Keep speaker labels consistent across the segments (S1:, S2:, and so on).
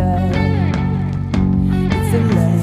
S1: It's a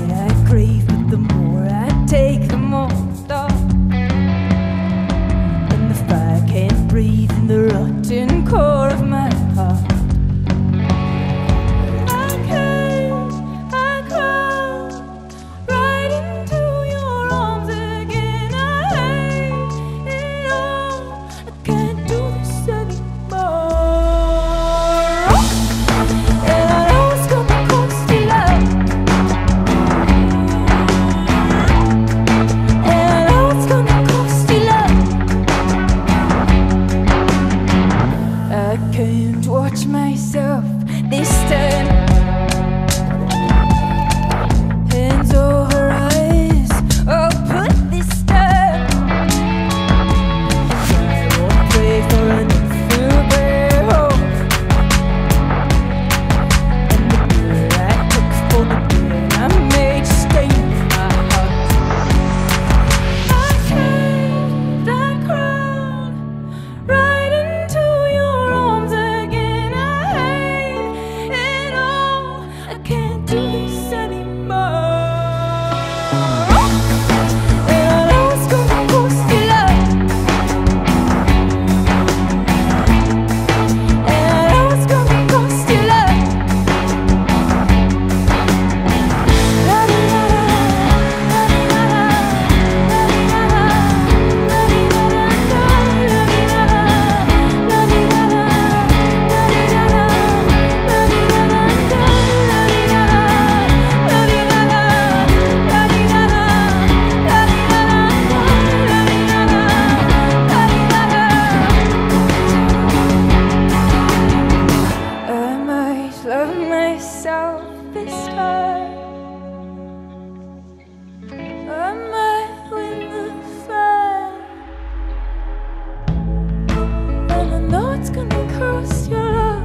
S1: it's gonna cost your love.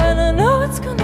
S1: And I know it's gonna.